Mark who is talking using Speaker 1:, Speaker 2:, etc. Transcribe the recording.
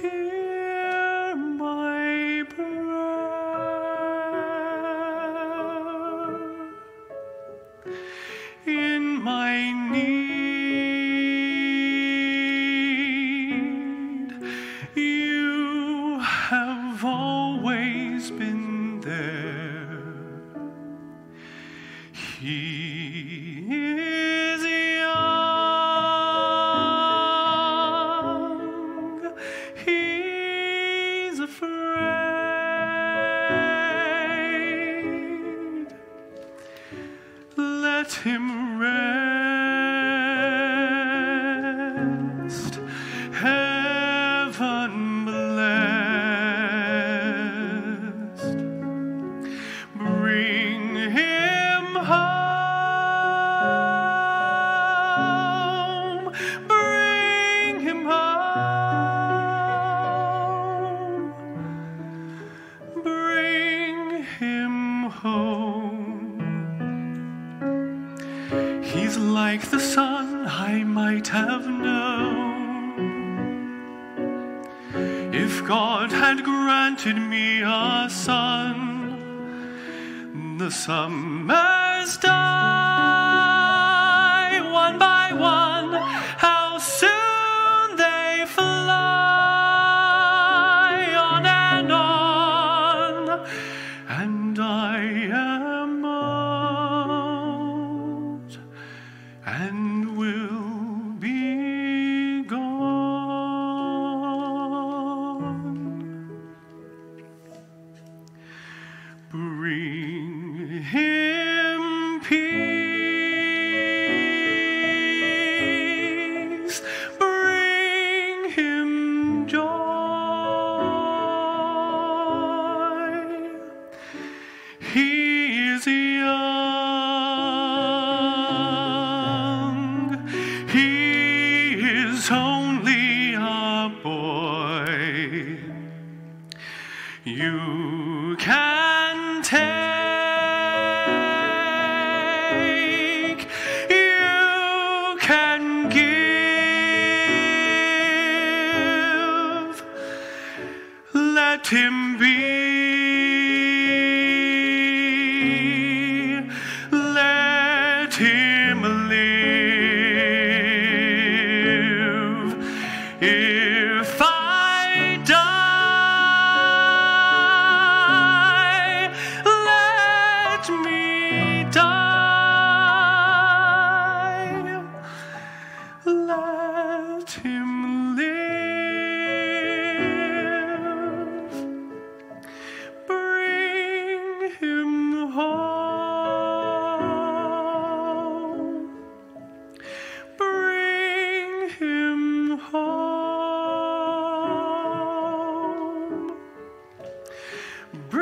Speaker 1: Hear my prayer. In my need, you have always been there. He him rest. He's like the sun I might have known. If God had granted me a son, the summers die peace, bring him joy. He is young, he is only a boy. You Let him be, let him live. br-